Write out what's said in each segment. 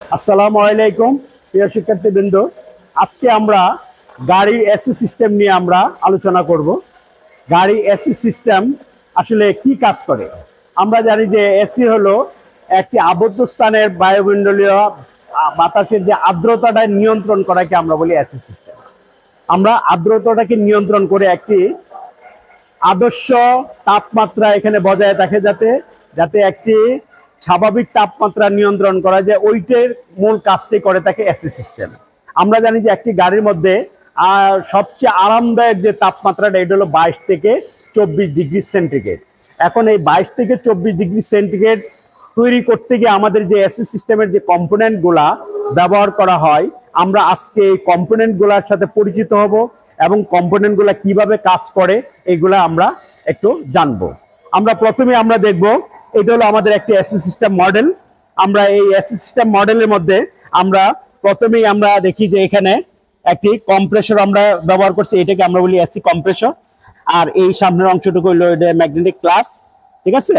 আসসালামু আলাইকুম, প্রিয় শিক্ষার্থীবৃন্দ। আজকে আমরা গাড়ি এসি সিস্টেম নিয়ে আমরা আলোচনা করব। গাড়ি এসি সিস্টেম আসলে কি কাজ করে? আমরা জানি যে এসি হলো একটি আবদ্ধ স্থানের বায়ুমণ্ডলীয় বাতাসের যে আর্দ্রতাটা নিয়ন্ত্রণ করাকে আমরা বলি এসি সিস্টেম। আমরা আর্দ্রতাটাকে নিয়ন্ত্রণ করে একটি আদর্শ তাপমাত্রা এখানে বজায় রাখে যাতে যাতে একটি স্বাভাবিক তাপমাত্রা নিয়ন্ত্রণ করা যায় ওইটের মূল কাজটি করে থাকে এসি সিস্টেম আমরা জানি যে একটি গাড়ির মধ্যে আহ, সবচেয়ে আরামদায়ক যে তাপমাত্রাটা এটা হলো বাইশ থেকে চব্বিশ ডিগ্রি সেন্টিগ্রেড। এখন এই বাইশ থেকে চব্বিশ ডিগ্রি সেন্টিগ্রেড তৈরি করতে গিয়ে আমাদের যে এসি সিস্টেমের যে কম্পোনেন্টগুলা ব্যবহার করা হয় আমরা আজকে এই কম্পোনেন্টগুলোর সাথে পরিচিত হব এবং কম্পোনেন্টগুলো কীভাবে কাজ করে এগুলা আমরা একটু জানব। আমরা প্রথমে আমরা দেখব এটা হলো আমাদের একটি এসি সিস্টেম মডেল আমরা এই এসি সিস্টেম মডেলের মধ্যে আমরা প্রথমেই আমরা দেখি যে এখানে একটি কম্প্রেসর আমরা ব্যবহার করছি। এটাকে আমরা বলি এসি কম্প্রেসর আর এই সামনের অংশটুকু হলো ম্যাগনেটিক ক্লাস ঠিক আছে?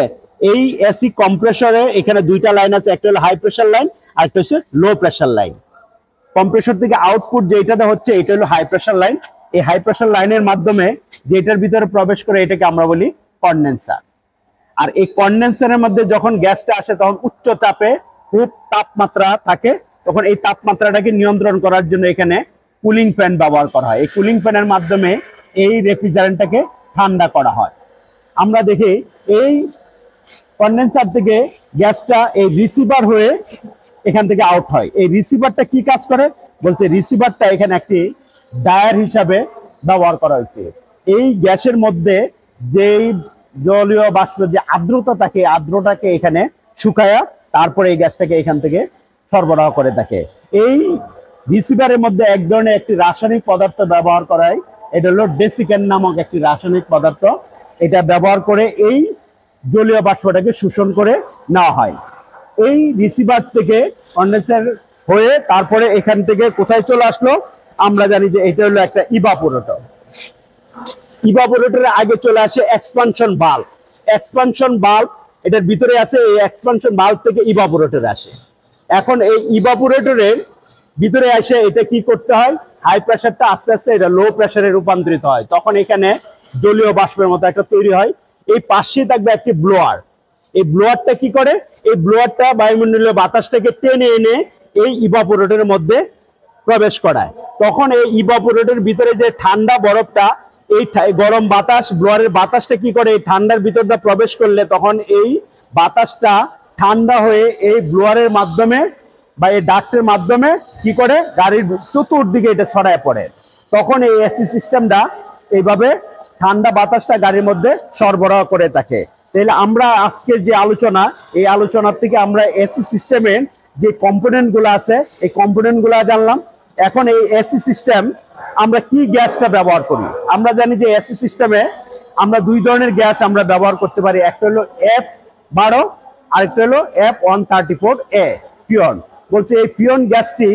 এই এসি কম্প্রেসরে এখানে দুইটা লাইন আছে। একটা হলো হাই প্রেশার লাইন আর একটা হচ্ছে লো প্রেশার লাইন কম্প্রেসর থেকে আউটপুট যেটাতে হচ্ছে, এটা হলো হাই প্রেশার লাইন এই হাই প্রেশার লাইনের মাধ্যমে যেটার ভিতরে প্রবেশ করে এটাকে আমরা বলি কন্ডেন্সার আর এই কন্ডেন্সারের মধ্যে যখন গ্যাসটা আসে, তখন উচ্চ চাপে খুব তাপমাত্রা থাকে, তখন এই তাপমাত্রাটাকে নিয়ন্ত্রণ করার জন্য এখানে কুলিং ফ্যান ব্যবহার করা হয়। এই কুলিং ফ্যানের মাধ্যমে এই রেফ্রিজারেন্টটাকে ঠান্ডা করা হয়। আমরা দেখি এই কন্ডেন্সার থেকে গ্যাসটা এই রিসিভার হয়ে এখান থেকে আউট হয়। এই রিসিভারটা কি কাজ করে? বলছে রিসিভারটা এখানে একটি ডায়ার হিসাবে ব্যবহার করা হয়েছে। এই গ্যাসের মধ্যে যেই জলীয় বাষ্প যে আর্দ্রতা থাকে আর্দ্রতাকে এখানে শুকায়া তারপরে এই গ্যাসটাকে এখান থেকে সরবরাহ করে থাকে। এই রিসিভারের মধ্যে এক ধরনের একটি রাসায়নিক পদার্থ ব্যবহার করায়, এটা হলো ডেসিকেন নামক একটি রাসায়নিক পদার্থ। এটা ব্যবহার করে এই জলীয় বাষ্পটাকে শোষণ করে নেওয়া হয়। এই রিসিভার থেকে কন্ডেন্সার হয়ে তারপরে এখান থেকে কোথায় চলে আসলো? আমরা জানি যে এটা হলো একটা ইভাপোরেটর। ইভাপোরেটরের আগে চলে আসে এক্সপানশন বাল্ব এক্সপানশন বাল্ব এটার ভিতরে আছে এই এক্সপানশন বাল্ব থেকে ইভাপোরেটর আসে। এখন এই ইভাপোরেটরের ভিতরে এসে এটা কি করতে হয়? হাই প্রেসারটা আস্তে আস্তে এটা লো প্রেসারে রূপান্তরিত হয়। তখন এখানে জলীয় বাষ্পের মতো একটা তৈরি হয়। এই পাশে থাকবে একটি ব্লোয়ার এই ব্লোয়ারটা কি করে? এই ব্লোয়ারটা বায়ুমণ্ডলীয় বাতাসটাকে টেনে এনে এই ইভাপোরেটরের মধ্যে প্রবেশ করায়। তখন এই ইভাপোরেটরের ভিতরে যে ঠান্ডা বরফটা এই গরম বাতাস ব্লোয়ারের বাতাসটা কি করে? এই ঠান্ডার ভিতরটা প্রবেশ করলে তখন এই বাতাসটা ঠান্ডা হয়ে এই ব্লোয়ারের মাধ্যমে বা এই ডাক্টের মাধ্যমে কি করে? গাড়ির চতুর্দিকে এটা ছড়ায় পড়ে। তখন এই এসি সিস্টেমটা এইভাবে ঠান্ডা বাতাসটা গাড়ির মধ্যে সরবরাহ করে থাকে। তাহলে আমরা আজকের যে আলোচনা, এই আলোচনার থেকে আমরা এসি সিস্টেমের যে কম্পোনেন্টগুলো আছে, এই কম্পোনেন্টগুলো জানলাম। এখন এই এসি সিস্টেম আমরা কি গ্যাসটা ব্যবহার করি? আমরা জানি যে এসি সিস্টেমে আমরা দুই ধরনের গ্যাস আমরা ব্যবহার করতে পারি। একটা হলো এফ বারো, আরেকটা হলো এফ ওয়ান থার্টি ফোর এ পিওন বলছে এই পিওন গ্যাসটি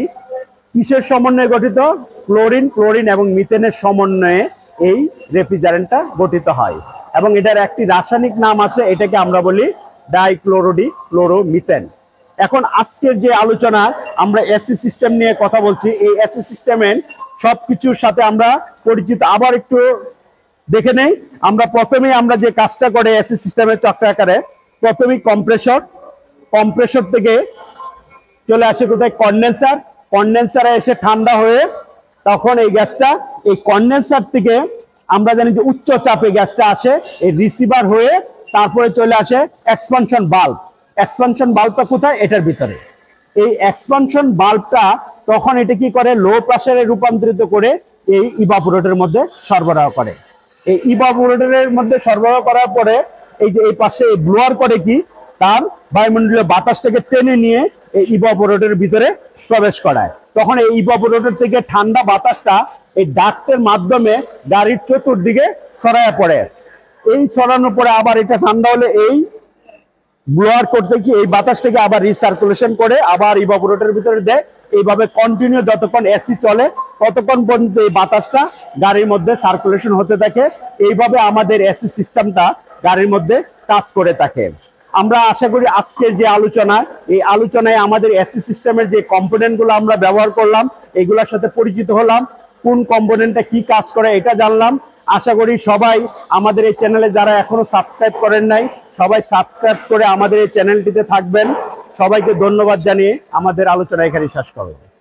কিসের সমন্বয়ে গঠিত? ক্লোরিন ক্লোরিন এবং মিথেনের সমন্বয়ে এই রেফ্রিজারেন্টটা গঠিত হয়। এবং এটার একটি রাসায়নিক নাম আছে, এটাকে আমরা বলি ডাইক্লোরোডি ক্লোরোমিথেন এখন আজকের যে আলোচনা, আমরা এসি সিস্টেম নিয়ে কথা বলছি। এই এসি সিস্টেমের সবকিছুর সাথে আমরা পরিচিত। আবার একটু দেখে নেই, আমরা প্রথমে আমরা যে কাজটা করে এসি সিস্টেমের চক্র আকারে, প্রথমেই কম্প্রেসর কম্প্রেসর থেকে চলে আসে কোথায়? কন্ডেন্সার কন্ডেন্সারে এসে ঠান্ডা হয়ে তখন এই গ্যাসটা, এই কন্ডেন্সার থেকে আমরা জানি যে উচ্চ চাপে গ্যাসটা আসে, এই রিসিভার হয়ে তারপরে চলে আসে এক্সপানশন বাল্ব এক্সপানশন বাল্বটা কোথায়? এটার ভিতরে। এই এক্সপানশন বাল্বটা তখন এটা কি করে? লো প্রেসারে রূপান্তরিত করে এই ইভাপোরেটরের মধ্যে সরবরাহ করে। এই ইভাপোরেটরের মধ্যে সরবরাহ করার পরে এই যে এই পাশে ব্লোয়ার করে কি? তার বায়ুমণ্ডলীয় বাতাসটাকে টেনে নিয়ে এই ইভাপোরেটরের ভিতরে প্রবেশ করায়। তখন এই ইভাপোরেটর থেকে ঠান্ডা বাতাসটা এই ডাক্টের মাধ্যমে গাড়ির চতুর্দিকে ছড়ায় পড়ে। এই ছড়ানোর পরে আবার এটা ঠান্ডা হলে এই ব্লোয়ার করতে কি এই বাতাসটাকে আবার রিসার্কুলেশন করে আবার ইভাপোরেটরের ভিতরে দেয়। এইভাবে কন্টিনিউ যতক্ষণ এসি চলে, ততক্ষণ পর্যন্ত এই বাতাসটা গাড়ির মধ্যে সার্কুলেশন হতে থাকে। এইভাবে আমাদের এসি সিস্টেমটা গাড়ির মধ্যে কাজ করে থাকে। আমরা আশা করি আজকের যে আলোচনা, এই আলোচনায় আমাদের এসি সিস্টেমের যে কম্পোনেন্টগুলো আমরা ব্যবহার করলাম, এগুলোর সাথে পরিচিত হলাম। কোন কম্পোনেন্টটা কি কাজ করে এটা জানলাম। আশা করি সবাই আমাদের এই চ্যানেলে যারা এখনও সাবস্ক্রাইব করেন নাই, সবাই সাবস্ক্রাইব করে আমাদের এই চ্যানেলটিতে থাকবেন। সবাইকে ধন্যবাদ জানিয়ে আমাদের আলোচনা এখানে শেষ করব।